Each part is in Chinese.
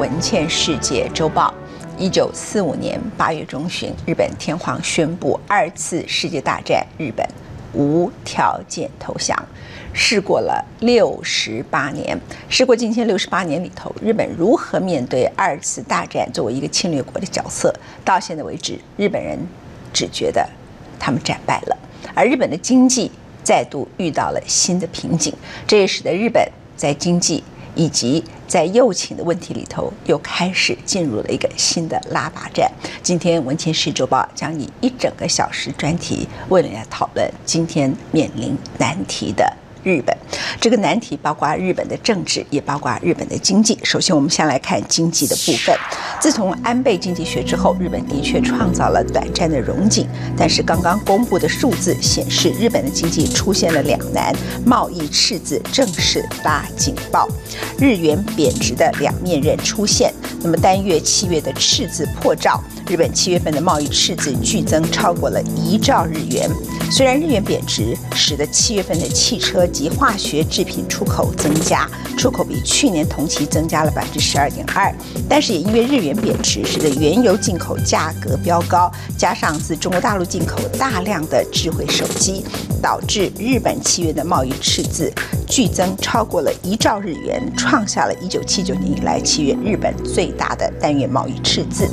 《文茜世界周报》。一九四五年八月中旬，日本天皇宣布二次世界大战，日本无条件投降。事过了六十八年，时过境迁六十八年里头，日本如何面对二次大战作为一个侵略国的角色？到现在为止，日本人只觉得他们战败了，而日本的经济再度遇到了新的瓶颈，这也使得日本在经济。以及在右倾的问题里头，又开始进入了一个新的拉拔战。今天《文青市周报》将以一整个小时专题，为大家讨论今天面临难题的。日本这个难题包括日本的政治，也包括日本的经济。首先，我们先来看经济的部分。自从安倍经济学之后，日本的确创造了短暂的荣景，但是刚刚公布的数字显示，日本的经济出现了两难，贸易赤字正式拉警报，日元贬值的两面刃出现。那么单月七月的赤字破兆，日本七月份的贸易赤字剧增超过了一兆日元。虽然日元贬值，使得七月份的汽车及化学制品出口增加，出口比去年同期增加了百分之十二点二，但是也因为日元贬值，使得原油进口价格飙高，加上自中国大陆进口大量的智慧手机，导致日本七月的贸易赤字剧增超过了一兆日元，创下了一九七九年以来七月日本最大的单月贸易赤字。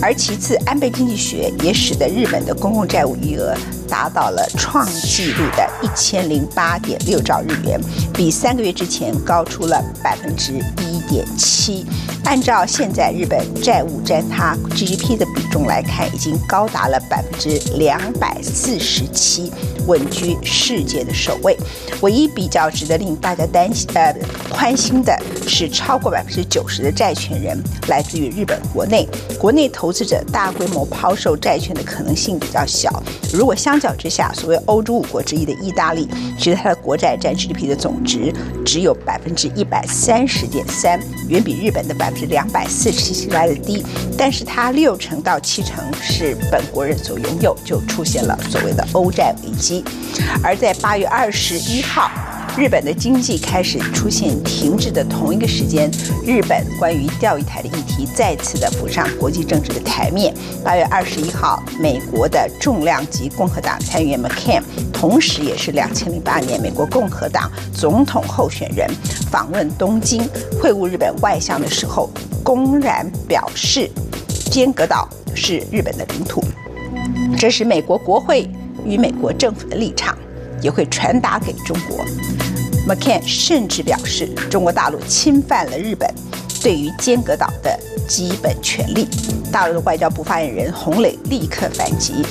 而其次，安倍经济学也使得日本的公共债务余额。达到了创纪录的一千零八点六兆日元，比三个月之前高出了百分之一点七。按照现在日本债务占它 GDP 的比重来看，已经高达了百分之两百四十七，稳居世界的首位。唯一比较值得令大家担心呃宽心的是，超过百分之九十的债权人来自于日本国内，国内投资者大规模抛售债券的可能性比较小。如果相较之下，所谓欧洲五国之一的意大利，其实它的国债占 GDP 的总值只有百分之一百三十点三，远比日本的百分之两百四十七来的低。但是它六成到七成是本国人所拥有，就出现了所谓的欧债危机。而在八月二十一号。日本的经济开始出现停滞的同一个时间，日本关于钓鱼台的议题再次的浮上国际政治的台面。八月二十一号，美国的重量级共和党参议员 McCain，同时也是两千零八年美国共和党总统候选人，访问东京会晤日本外相的时候，公然表示尖阁岛是日本的领土。这是美国国会与美国政府的立场。也会传达给中国。McCain 甚至表示，中国大陆侵犯了日本对于尖阁岛的基本权利。大陆的外交部发言人洪磊立刻反击，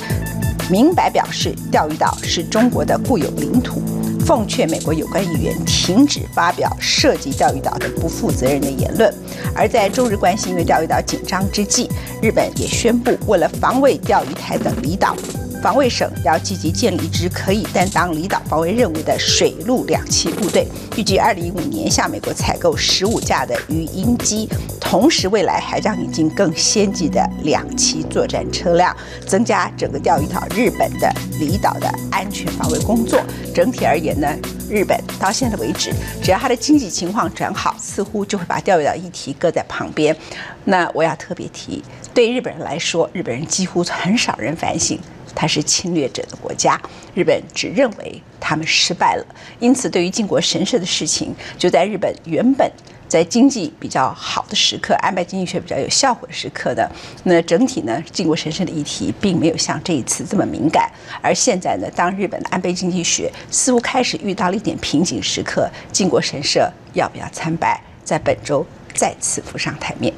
明白表示钓鱼岛是中国的固有领土，奉劝美国有关议员停止发表涉及钓鱼岛的不负责任的言论。而在中日关系因为钓鱼岛紧张之际，日本也宣布，为了防卫钓鱼台等离岛。防卫省要积极建立一支可以担当离岛防卫任务的水陆两栖部队，预计二零一五年向美国采购十五架的鱼鹰机，同时未来还将引进更先进的两栖作战车辆，增加整个钓鱼岛日本的离岛的安全防卫工作。整体而言呢，日本到现在为止，只要它的经济情况转好，似乎就会把钓鱼岛议题搁在旁边。那我要特别提，对日本人来说，日本人几乎很少人反省。它是侵略者的国家，日本只认为他们失败了，因此对于靖国神社的事情，就在日本原本在经济比较好的时刻，安倍经济学比较有效果的时刻的，那整体呢，靖国神社的议题并没有像这一次这么敏感，而现在呢，当日本的安倍经济学似乎开始遇到了一点瓶颈时刻，靖国神社要不要参拜，在本周再次浮上台面。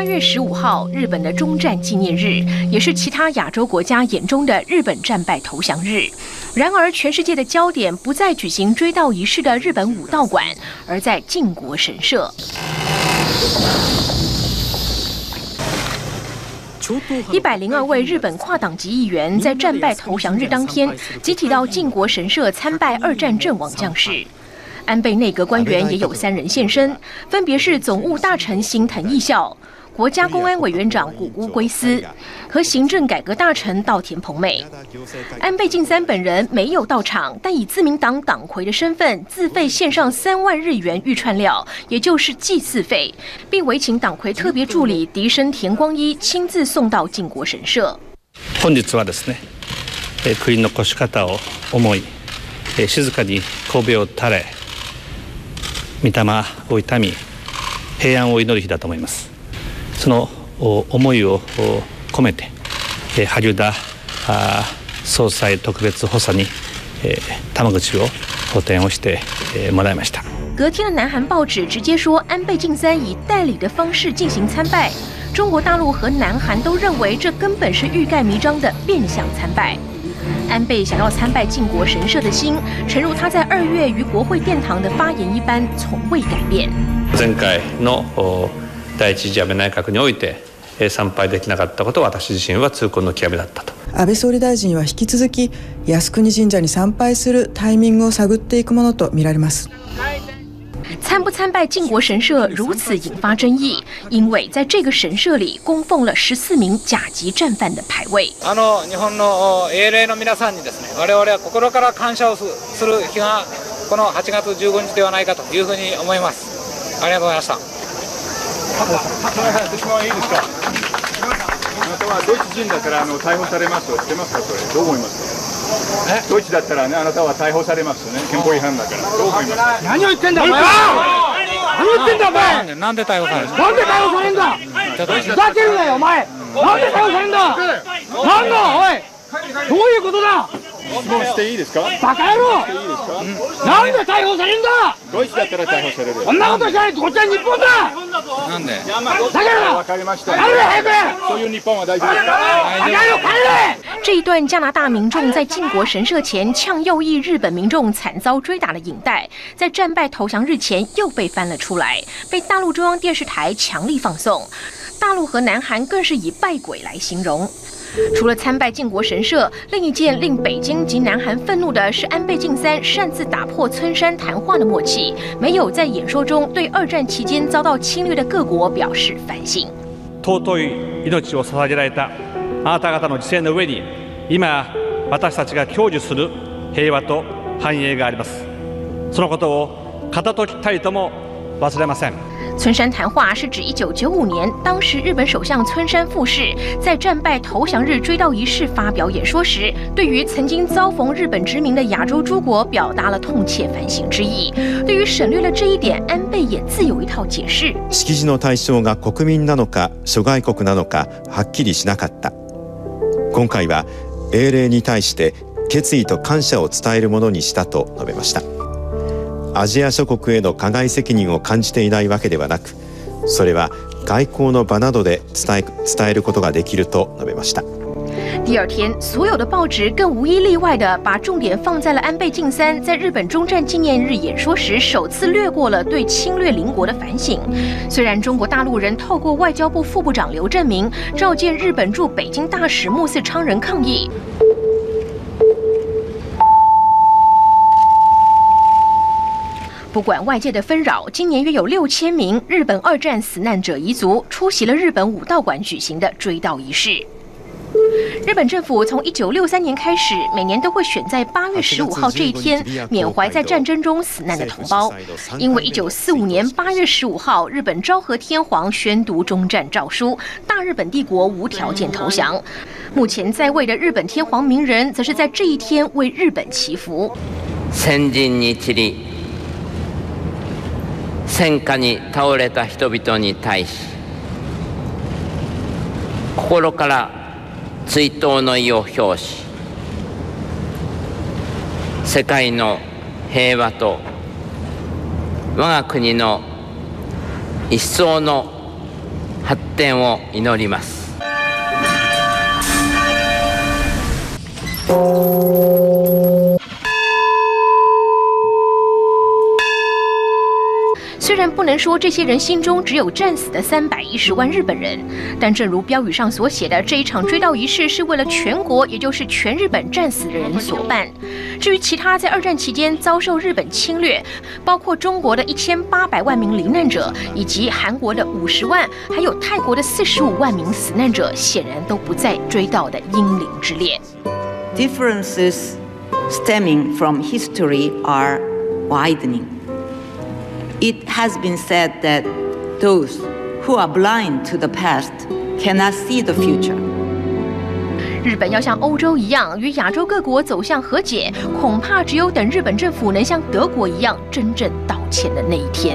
八月十五号，日本的中战纪念日，也是其他亚洲国家眼中的日本战败投降日。然而，全世界的焦点不再举行追悼仪式的日本武道馆，而在靖国神社。一百零二位日本跨党籍议员在战败投降日当天，集体到靖国神社参拜二战阵亡将士。安倍内阁官员也有三人现身，分别是总务大臣新藤义孝。国家公安委员长古屋圭司和行政改革大臣稻田朋美。安倍晋三本人没有到场，但以自民党党魁的身份自费献上三万日元预串料，也就是祭祀费，并委请党魁特别助理笛生田光一亲自送到靖国神社。本日はですね、国の越し方を思い、静かに神戸を垂れ、御霊を悼み、平安を祈る日だと思います。 その思いを込めて、萩生田総裁特別補佐に玉口を補填をしてもらいました。隔天的南韩报纸直接说，安倍晋三以代理的方式进行参拜。中国大陆和南韩都认为这根本是欲盖弥彰的变相参拜。安倍想要参拜靖国神社的心，诚如他在二月于国会殿堂的发言一般，从未改变。前回の 第一次安倍内閣において参拝できなかったことは私自身は痛恨の極めだったと。安倍総理大臣は引き続き靖国神社に参拝するタイミングを探っていくものとみられます。参不参拜靖国神社如此引发争议，因为在这个神社里供奉了十四名甲级战犯的牌位。あの日本の英霊の皆さんにですね、我々は心から感謝をする日がこの8月15日ではないかというふうに思います。ありがとうございました。質問いいですか？あなたはドイツ人だからあの逮捕されますと知ってますかそれ。どう思いますか？ドイツだったらねあなたは逮捕されますね。憲法違反だから。どう思います？か何を言ってんだお前は？何を言ってんだお前？なんで逮捕されるなんで逮捕されんだ？ふざけるなよお前。なんで逮捕されんだ？なんだおい。どういうことだ？質問していいですかバカ野郎いいですか、うん、なんで逮捕されんだドイツだったら逮捕されるこんなことしないとこっちは日本だなんでふざけるなわかりました帰れ早くそういう日本は大丈夫ですバカ野郎帰れ这一段加拿大民众在靖国神社前呛右翼日本民众惨遭追打的影带，在战败投降日前又被翻了出来，被大陆中央电视台强力放送。大陆和南韩更是以败鬼来形容。 除了参拜靖国神社，另一件令北京及南韩愤怒的是安倍晋三擅自打破村山谈话的默契，没有在演说中对二战期间遭到侵略的各国表示反省。あなた方の犠牲の上に今私たちが享受する平和と繁栄がありますそのことを片ときたいとも忘れません 村山谈话是指一九九五年，当时日本首相村山富士在战败投降日追悼仪式发表演说时，对于曾经遭逢日本殖民的亚洲诸国表达了痛切反省之意。对于省略了这一点，安倍也自有一套解释。式辞の対象が国民なのか諸外国なのかはっきりしなかった。今回は英霊に対して決意と感謝を伝えるものにしたと述べました アジア諸国への加害責任を感じていないわけではなくそれは外交の場などで伝え伝えることができると述べました。第二天，所有的报纸更无一例外的把重点放在了安倍晋三在日本中战纪念日演说时，首次略过了对侵略邻国的反省。虽然中国大陆人透过外交部副部长刘振明召见日本驻北京大使木寺昌人抗议， 不管外界的纷扰，今年约有六千名日本二战死难者遗族出席了日本武道馆举行的追悼仪式。日本政府从一九六三年开始，每年都会选在八月十五号这一天缅怀在战争中死难的同胞。因为一九四五年八月十五号，日本昭和天皇宣读终战诏书，大日本帝国无条件投降。目前在位的日本天皇明仁，则是在这一天为日本祈福。戦、火に倒れた人々に対し、心から。追悼の意を表し世界の平和と我が国の一層の発展を祈ります。然不能说这些人心中只有战死的三百一十万日本人，但正如标语上所写的，这一场追悼仪式是为了全国，也就是全日本战死的人所办。至于其他在二战期间遭受日本侵略，包括中国的一千八百万名罹难者，以及韩国的五十万，还有泰国的四十五万名死难者，显然都不在追悼的英灵之列。Differences stemming from history are widening. It has been said that those who are blind to the past cannot see the future. 日本要像欧洲一样与亚洲各国走向和解，恐怕只有等日本政府能像德国一样真正道歉的那一天。